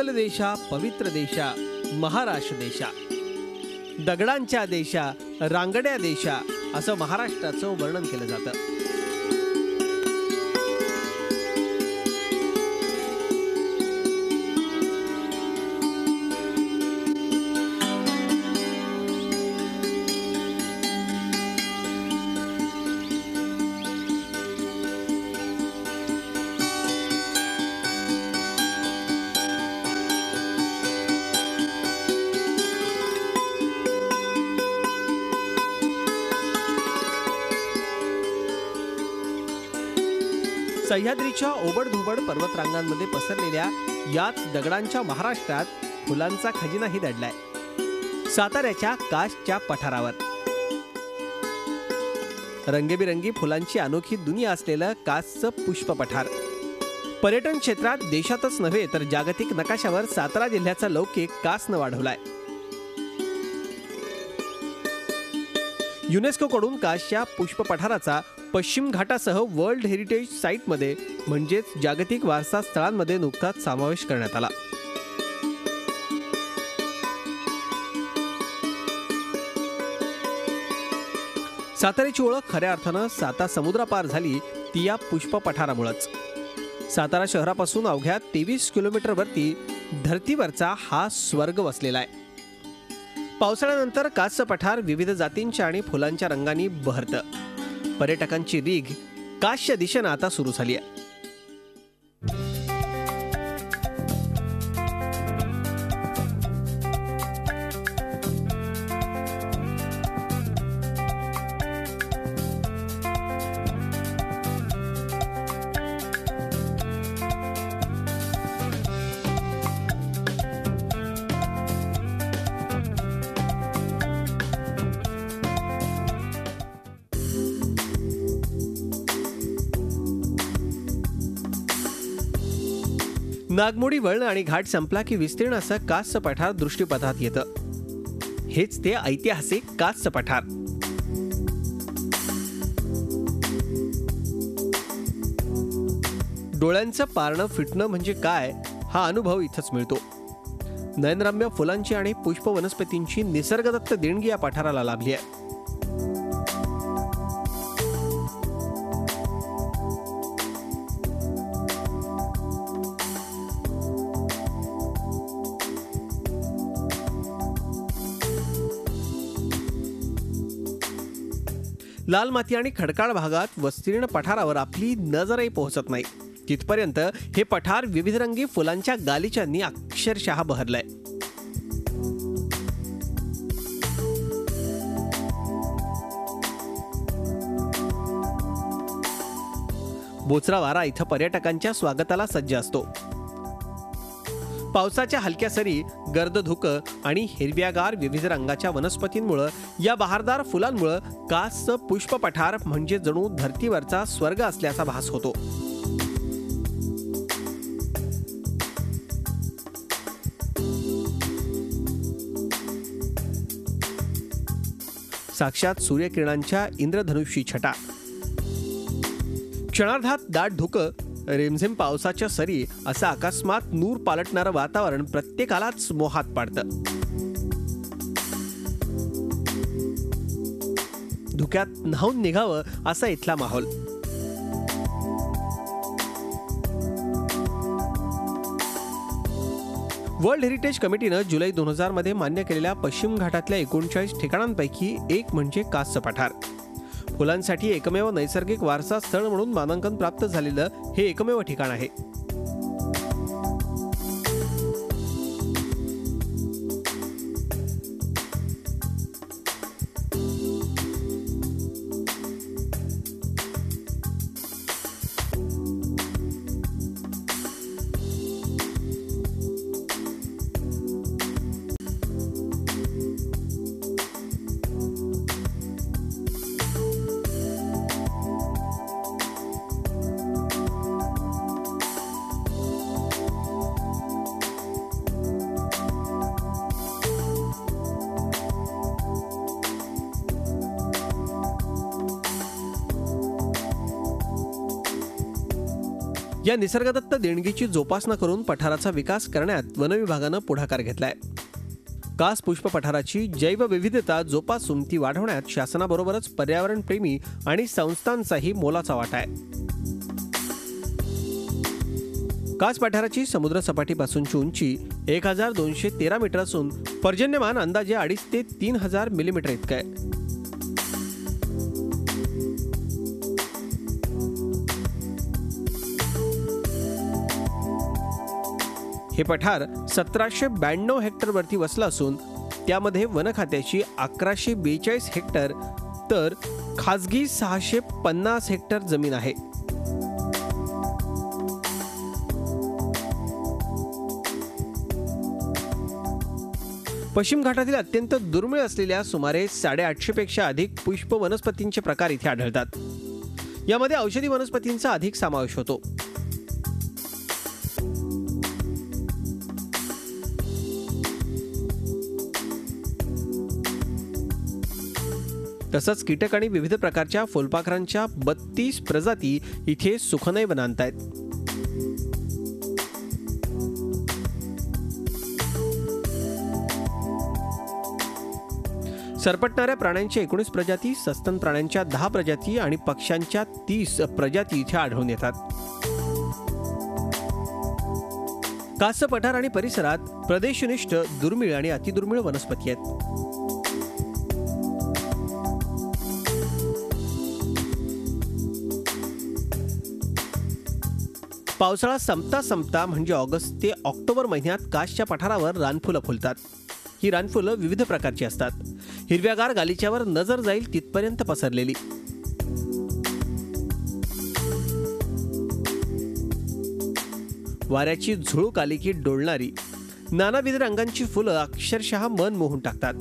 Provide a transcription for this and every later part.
मंगल देशा पवित्र देशा महाराष्ट्र देशा दगडांच्या देशा रांगड्या देशा असं महाराष्ट्राचं वर्णन केलं जातं. सह्याद्रीच्या ओबडधोबड पर्वतरांगांमध्ये पसरलेल्या याच दगडांच्या महाराष्ट्रात फुलांचा खजिनाही दडलाय. साताऱ्याच्या काशच्या पठारावर. रंगेबिरंगी फुलांची अनोखी दुनिया असलेलं कासचं पुष्प पठार पर्यटन क्षेत्रात देशातच नव्हे तर जागतिक नकाशावर सातारा जिल्ह्याचा लौकिक कासनं वाढवलाय. युनेस्कोकडून काशच्या पुष्प पठाराचा पश्चिम घाटासह वर्ल्ड हेरिटेज साईटमध्ये म्हणजेच जागतिक वारसा स्थळांमध्ये नुकताच समावेश करण्यात आला. साताऱ्याची ओळख खऱ्या अर्थानं साता समुद्रापार झाली ती या पुष्प पठारामुळंच सातारा शहरापासून अवघ्या तेवीस किलोमीटरवरती धर्तीवरचा हा स्वर्ग वसलेला आहे. पावसाळ्यानंतर कासचं पठार विविध जातींच्या आणि फुलांच्या रंगांनी बहरतं. पर्यटकांची रीघ काशच्या दिशेनं आता सुरू झाली आहे. नागमोडी वळण आणि घाट संपला की विस्तीर्ण असं कासचं पठार दृष्टीपथात येतं. हेच ते ऐतिहासिक कासचं पठार. डोळ्यांचं पारणं फिटणं म्हणजे काय हा अनुभव इथंच मिळतो. नयनरम्य फुलांची आणि पुष्प वनस्पतींची निसर्गदत्त देणगी या पठाराला लाभली आहे. लाल माती आणि खडकाळ भागात वस्तीर्ण पठारावर आपली नजरही पोहोचत नाही. तिथपर्यंत हे पठार विविधरंगी फुलांच्या गालिचांनी अक्षरशः बहरलंय. बोचरा वारा इथं पर्यटकांच्या स्वागताला सज्ज असतो. पावसाच्या हलक्या सरी गर्द धुकं आणि हिरव्यागार विविध रंगाच्या वनस्पतींमुळं या बहारदार फुलांमुळं कासचं पुष्प पठार म्हणजे जणू धर्तीवरचा स्वर्ग असल्याचा भास होतो. साक्षात सूर्यकिरणांच्या इंद्रधनुष्यी छटा. क्षणार्धात दाट धुकं रिमझिम पावसाच्या सरी असं अकस्मात नूर पालटणारं वातावरण प्रत्येकालाच मोहात पाडतं. धुक्यात न्हावून निघावं असा इथला माहोल. वर्ल्ड हेरिटेज कमिटीनं जुलै दोन हजारमध्ये मान्य केलेल्या पश्चिम घाटातल्या एकोणचाळीस ठिकाणांपैकी एक म्हणजे कासचं पठार फुलांसाठी एकमेव नैसर्गिक वारसा स्थळ म्हणून मानांकन प्राप्त झालेलं हे एकमेव ठिकाण आहे. या निसर्गदत्त देणगीची जोपासना करून पठाराचा विकास करण्यात वनविभागानं पुढाकार घेतलाय. कास पुष्प पठाराची जैवविविधता जोपासून ती वाढवण्यात शासनाबरोबरच पर्यावरणप्रेमी आणि संस्थांचाही मोलाचा वाटा आहे. कास पठाराची समुद्र सपाटीपासूनची उंची एक हजार दोनशे तेरा मीटर असून पर्जन्यमान अंदाजे अडीच ते तीन हजार मिलीमीटर इतकं आहे. हे पठार सतराशे ब्याण्णव हेक्टरवरती वसलं असून त्यामध्ये वनखात्याची अकराशे बेचाळीस हेक्टर तर खाजगी सहाशे पन्नास हेक्टर जमीन आहे. पश्चिम घाटातील अत्यंत दुर्मिळ असलेल्या सुमारे साडेआठशेपेक्षा अधिक पुष्प वनस्पतींचे प्रकार इथे आढळतात. यामध्ये औषधी वनस्पतींचा अधिक समावेश होतो. तसंच कीटक आणि विविध प्रकारच्या फुलपाखरांच्या बत्तीस प्रजाती इथे सुखनय वनांत आहेत सरपटणाऱ्या प्राण्यांच्या एकोणीस प्रजाती सस्तन प्राण्यांच्या दहा प्रजाती आणि पक्ष्यांच्या तीस प्रजाती इथे आढळून येतात. कास पठार आणि परिसरात प्रदेशनिष्ठ दुर्मिळ आणि अतिदुर्मिळ वनस्पती आहेत. पावसाळा संपता संपता म्हणजे ऑगस्ट ते ऑक्टोबर महिन्यात काशच्या पठारावर रानफुलं फुलतात. ही रानफुलं विविध प्रकारची असतात. हिरव्यागार गालिच्यावर नजर जाईल तिथपर्यंत पसरलेली. वाऱ्याची झुळूक आली की डोलणारी. नानाविध रंगांची फुलं अक्षरशः मन मोहून टाकतात.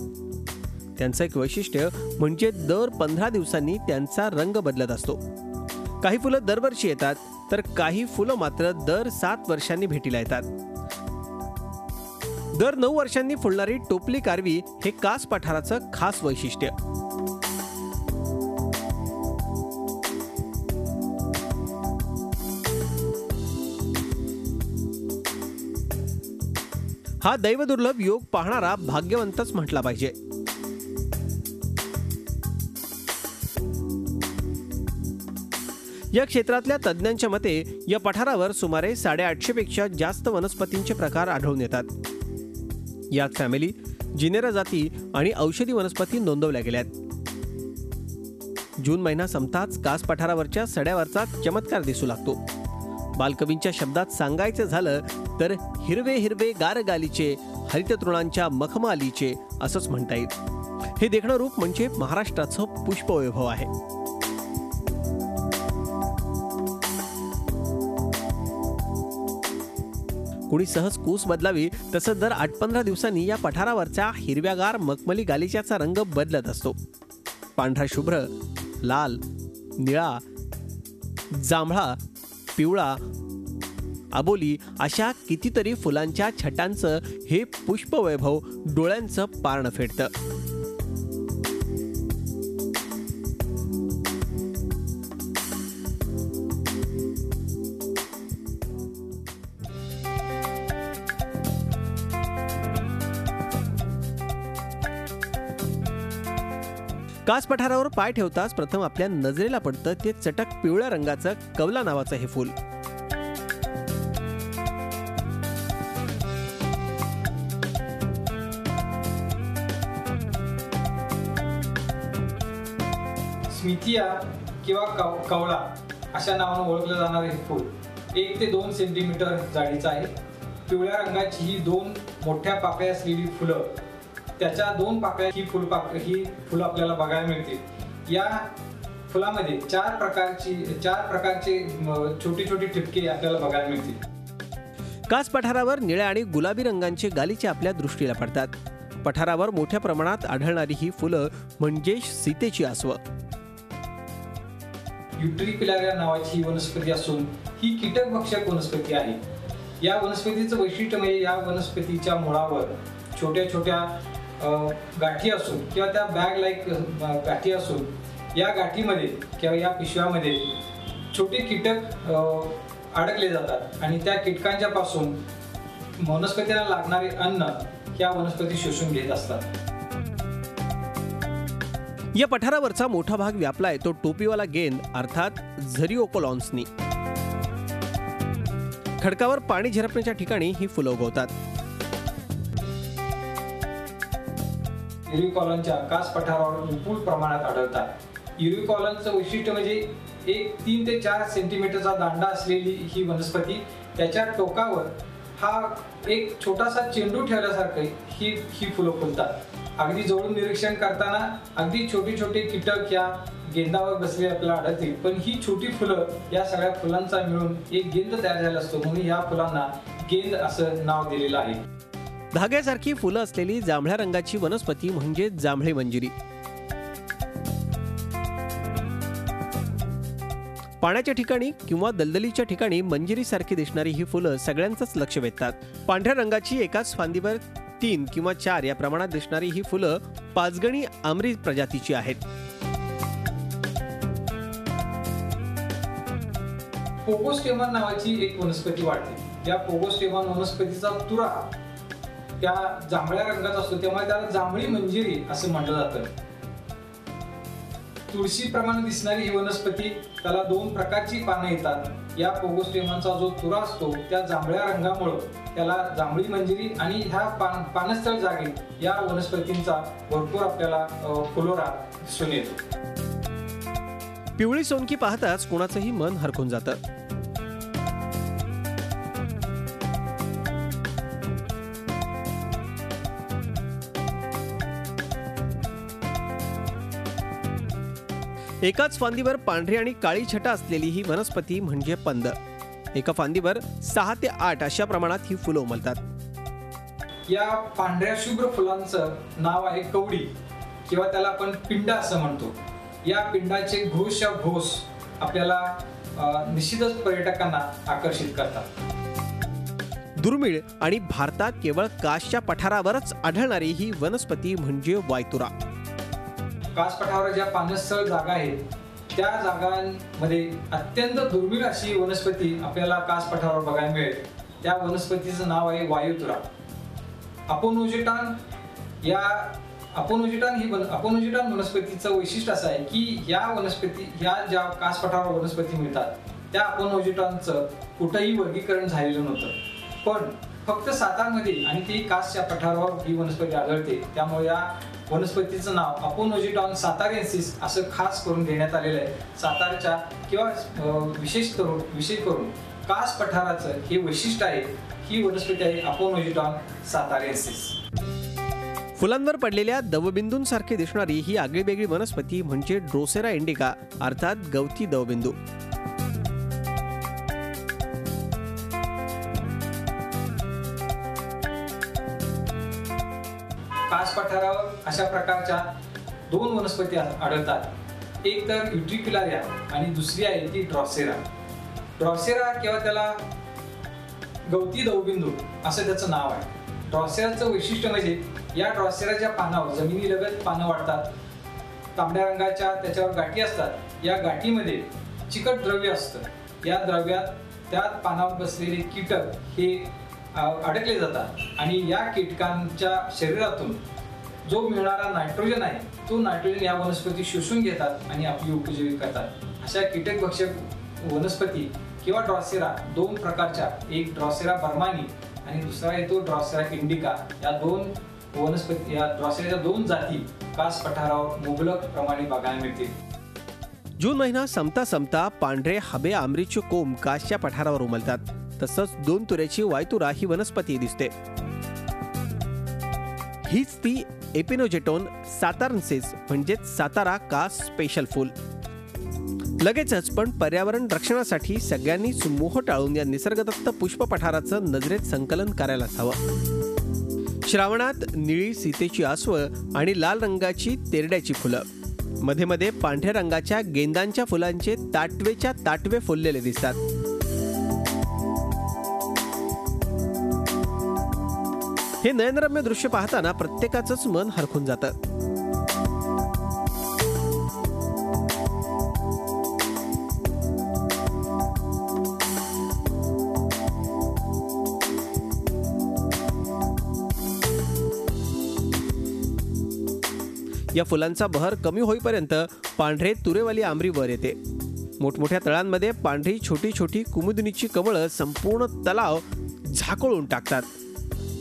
त्यांचं एक वैशिष्ट्य म्हणजे दर पंधरा दिवसांनी त्यांचा रंग बदलत असतो. काही फुलं दरवर्षी येतात तर काही फुलं मात्र दर सात वर्षांनी भेटीला येतात. दर नऊ वर्षांनी फुलणारी टोपली कारवी हे कास पठाराचं खास वैशिष्ट्य. हा दैवदुर्लभ योग पाहणारा भाग्यवंतच म्हटला पाहिजे. या क्षेत्रातल्या तज्ज्ञांच्या मते या पठारावर सुमारे साडेआठशेपेक्षा जास्त वनस्पतींचे प्रकार आढळून येतात. यात फॅमिली जिनेरा जाती आणि औषधी वनस्पती नोंदवल्या गेल्यात. जून महिना संपताच कास पठारावरच्या सड्यावरचा चमत्कार दिसू लागतो. बालकवींच्या शब्दात सांगायचं झालं तर हिरवे हिरवे गारगालीचे हरिततृणांच्या मखमालीचे असंच म्हणता येईल. हे देखणं रूप म्हणजे महाराष्ट्राचं पुष्पवैभव आहे. कुणी सहज कूस बदलावी तसं दर आठ पंधरा दिवसांनी या पठारावरच्या हिरव्यागार मखमली गालिच्याचा रंग बदलत असतो. पांढरा शुभ्र लाल निळा जांभळा पिवळा आबोली अशा कितीतरी फुलांच्या छटांचं हे पुष्पवैभव डोळ्यांचं पारण फेडतं. कास पठारावर पाय ठेवताच प्रथम आपल्या नजरेला पडतं ते चटक पिवळ्या रंगाचं कवला नावाचं हे फूल. स्मिथिया किंवा कव कवळा अशा नावानं ओळखलं जाणारे हे फूल. एक ते दोन सेंटीमीटर जाडीचं आहे. पिवळ्या रंगाची ही दोन मोठ्या पाकळ्या असलेली फुलं त्याच्या दोन पाकळ्या ही फुलपाक ही फुलं आपल्याला बघायला मिळतील. या फुलामध्ये चार प्रकारची चार प्रकारचे छोटी छोटी ठिपके आपल्याला बघायला मिळतील. कास पठारावर निळ्या आणि गुलाबी रंगांचे गालिचे आपल्या दृष्टीला पडतात. पठारावर मोठ्या प्रमाणात आढळणारी ही फुलं म्हणजे सीतेची आसवं युट्रिपिलारिया नावाची ही वनस्पती असून ही कीटकभक्षक वनस्पती आहे. या वनस्पतीचं वैशिष्ट्य म्हणजे या वनस्पतीच्या मुळावर छोट्या छोट्या गाठी असून किंवा त्या बॅग लाईक गाठी असून या गाठीमध्ये किंवा या पिशव्यामध्ये छोटे कीटक अडकले जातात. आणि त्या कीटकांच्या पासून वनस्पतीला लागणारे अन्न या वनस्पती शोषून घेत असतात. या पठारावरचा मोठा भाग व्यापलाय तो टोपीवाला गेंद अर्थात झरिओकोलॉन्सनी. खडकावर पाणी झिरपण्याच्या ठिकाणी ही फुलं उगवतात. युरिकॉलनच्या कास पठारावर विपुल प्रमाणात आढळतात युरिकॉलनचं वैशिष्ट्य म्हणजे एक तीन ते चार सेंटीमीटरचा दांडा असलेली ही वनस्पती त्याच्या टोकावर हा एक छोटासा चेंडू ठेवल्यासारखं ही ही फुलं फुलतात. अगदी जवळून निरीक्षण करताना अगदी छोटे छोटे कीटक या गेंदावर बसले आपल्याला आढळतील. पण ही छोटी फुलं या सगळ्या फुलांचा मिळून एक गेंद तयार झाला असतो म्हणून या फुलांना गेंद असं नाव दिलेलं आहे. धाग्यासारखी फुलं असलेली जांभळ्या रंगाची वनस्पती म्हणजे जांभळी मंजिरी. पाण्याच्या ठिकाणी किंवा दलदलीच्या ठिकाणी मंजिरीसारखी दिसणारी ही फुलं सगळ्यांचंच लक्ष वेधतात. पांढऱ्या रंगाची एकाच फांदीवर तीन किंवा चार या प्रमाणात दिसणारी ही फुलं पाचगणी आमरी प्रजातीची आहेत. पोगोस्टेमन नावाची एक वनस्पती वाढते. या पोगोस्टेमन वनस्पतीचा तुरा त्या जांभळ्या रंगाचा असतो त्यामुळे त्याला जांभळी मंजिरी असं म्हटलं जातं. तुळशीप्रमाणे दिसणारी ही वनस्पती त्याला दोन प्रकारची पानं येतात. या पोगोस्टेमनचा जो तुरा असतो त्या जांभळ्या रंगामुळं त्याला जांभळी मंजिरी आणि ह्या पान पानस्थळ जागेत या वनस्पतींचा भरपूर आपल्याला फुलोरा दिसून येतो. पिवळी सोनकी पाहताच कोणाचंही मन हरकून जातं. एकाच फांदीवर पांढरी आणि काळी छटा असलेली ही वनस्पती म्हणजे पंद एका फांदीवर सहा ते आठ अशा प्रमाणात ही फुलं उमलतात. या पांढऱ्या शुभ्र फुलांचं नाव आहे कवडी किंवा त्याला आपण पिंड असं म्हणतो. या पिंडाचे घोष या घोष आपल्याला निश्चितच पर्यटकांना आकर्षित करतात. दुर्मिळ आणि भारतात केवळ काशच्या पठारावरच आढळणारी ही वनस्पती म्हणजे वायतुरा. कासपठावर ज्या पानस्थळ जागा आहेत त्या जागांमध्ये अत्यंत दुर्मिळ अशी वनस्पती आपल्याला कासपठारावर बघायला मिळेल. त्या वनस्पतीचं नाव आहे वायुतुरा. अपोनोजिटान या अपोनोजिटान ही वन अपोनोजिटान वनस्पतीचं वैशिष्ट्य असं आहे की या वनस्पती ह्या ज्या कासपठारावर वनस्पती मिळतात त्या अपोनोजिटानचं कुठंही वर्गीकरण झालेलं नव्हतं. पण फक्त सातारमध्ये आणि ती कासच्या पठारावर ही वनस्पती आढळते. त्यामुळे या वनस्पतीचं नाव अपोनोजिटॉन सातारेन्सिस असं खास करून देण्यात आलेलं आहे. सातारच्या किंवा विशेष करून विशेष करून कास पठाराचं हे वैशिष्ट्य आहे. ही वनस्पती आहे अपोनोजिटॉन सातारेन्सिस फुलांवर पडलेल्या दवबिंदूंसारखी दिसणारी ही आगळीवेगळी वनस्पती म्हणजे ड्रोसेरा इंडिका अर्थात गवती दवबिंदू. कास पठारावर अशा प्रकारच्या दोन वनस्पती आढळतात. एक तर युट्रिक्युलारिया आणि दुसरी आहे ती ड्रॉसेरा. ड्रॉसेरा किंवा त्याला गवती दवबिंदू असं त्याचं नाव आहे. ड्रॉसेराचं वैशिष्ट्य म्हणजे या ड्रॉसेराच्या पानावर जमिनीलगत पानं वाढतात तांबड्या रंगाच्या त्याच्यावर गाठी असतात. या गाठीमध्ये चिकट द्रव्य असतं. या द्रव्यात त्यात पानावर बसलेले कीटक हे अडकले जातात. आणि या कीटकांच्या शरीरातून जो मिळणारा नायट्रोजन आहे तो नायट्रोजन या वनस्पती शोषून घेतात आणि आपली उपजीवी करतात. अशा कीटकभक्षक वनस्पती किंवा ड्रॉसेरा दोन प्रकारच्या. एक ड्रॉसेरा बर्मानी आणि दुसरा येतो ड्रॉसेरा इंडिका. या दोन वनस्पती या ड्रॉसेराच्या दोन जाती कास पठारावर मुबलक प्रमाणे बघायला मिळतील. जून महिना संपता संपता पांढरे हबे आमरीचे कोंब काशच्या पठारावर उमलतात. तसंच दोन तुऱ्याची वायतुरा ही वनस्पती दिसते. हीच ती एपिनोजेटोन सातारन्सिस म्हणजेच सातारा का स्पेशल फूल लगेचच पण पर्यावरण रक्षणासाठी सगळ्यांनीच मोह टाळून या निसर्गदत्त पुष्प पठाराचं नजरेत संकलन करायलाच हवं. श्रावणात निळी सीतेची आसव आणि लाल रंगाची तेरड्याची फुलं. मध्ये मध्ये पांढऱ्या रंगाच्या गेंदांच्या फुलांचे ताटवेच्या ताटवे फुललेले दिसतात. हे नयनरम्य दृश्य पाहताना प्रत्येकाचंच मन हरखून जातं. या फुलांचा बहर कमी होईपर्यंत पांढरे तुरेवाली आंबरी वर येते. मोठमोठ्या तळांमध्ये पांढरी छोटी छोटी कुमुदिनीची कमळं संपूर्ण तलाव झाकळून टाकतात.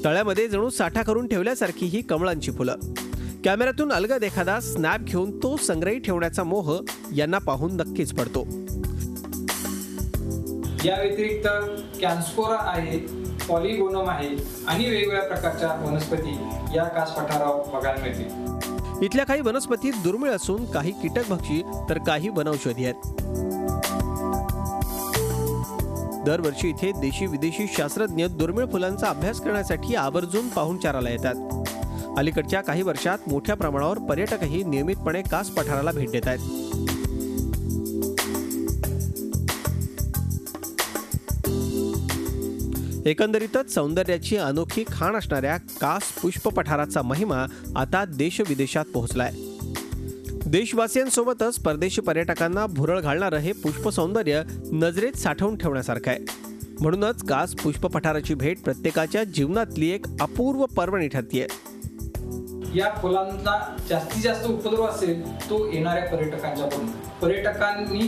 तळ्यामध्ये जणू साठा करून ठेवल्यासारखी ही कमळांची फुलं. कॅमेऱ्यातून अलगद एखादा स्नॅप घेऊन तो संग्रही ठेवण्याचा मोह यांना पाहून नक्कीच पडतो. या व्यतिरिक्त कॅन्स्कोरा आहे पॉलिगोनम आहे आणि वेगवेगळ्या प्रकारच्या वनस्पती या कास पठारावर बघायला मिळतील. इथल्या काही वनस्पती दुर्मिळ असून काही कीटकभक्षी तर काही वनौषधी आहेत. दरवर्षी इथे देशी विदेशी शास्त्रज्ञ दुर्मिळ फुलांचा अभ्यास करण्यासाठी आवर्जून पाहुणचाराला येतात. अलीकडच्या काही वर्षात मोठ्या प्रमाणावर पर्यटकही नियमितपणे कास पठाराला भेट देत आहेत. एकंदरीतच सौंदर्याची अनोखी खाण असणाऱ्या कास पुष्प पठाराचा महिमा आता देशविदेशात पोहोचलाय. देशवासियांसोबतच परदेशी पर्यटकांना भुरळ घालणारं हे पुष्प सौंदर्य नजरेत साठवून ठेवण्यासारखं आहे. म्हणूनच कास पुष्प पठाराची भेट प्रत्येकाच्या जीवनातली एक अपूर्व पर्वणी ठरतीये. या फुलांचा जास्तीत जास्त उपद्रव असेल तो येणाऱ्या पर्यटकांच्याकडून पर्यटकांनी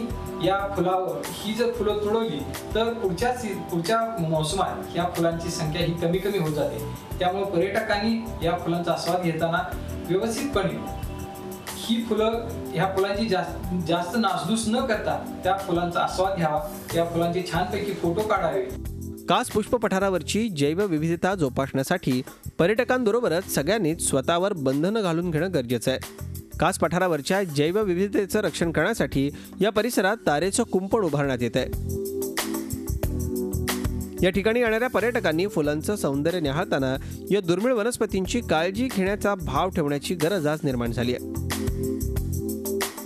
या फुलावर ही जर फुलं तुडवली तर पुढच्या सी पुढच्या मोसमात या फुलांची संख्या ही कमी कमी होत जाते. त्यामुळे पर्यटकांनी या फुलांचा आस्वाद घेताना व्यवस्थितपणे ही फुलं ह्या फुलांची जास्त जास्त नासधूस न करता त्या फुलांचा आस्वाद घ्यावा. या फुलांचे छानपैकी फोटो काढावे. कास पुष्प पठारावरची जैवविविधता जोपासण्यासाठी पर्यटकांबरोबरच सगळ्यांनीच स्वतःवर बंधनं घालून घेणं गरजेचं आहे. कास पठारावरच्या जैवविविधतेचं रक्षण करण्यासाठी या परिसरात तारेचं कुंपण उभारण्यात येत आहे या ठिकाणी येणाऱ्या पर्यटकांनी फुलांचं सौंदर्य निहाळताना या दुर्मिळ वनस्पतींची काळजी घेण्याचा भाव ठेवण्याची गरज आज निर्माण झाली आहे.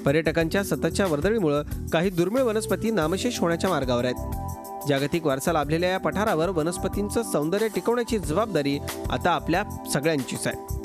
पर्यटकांच्या सततच्या वर्दळीमुळं काही दुर्मिळ वनस्पती नामशेष होण्याच्या मार्गावर आहेत. जागतिक वारसा लाभलेल्या या पठारावर वनस्पतींचं सौंदर्य टिकवण्याची जबाबदारी आता आपल्या सगळ्यांचीच आहे.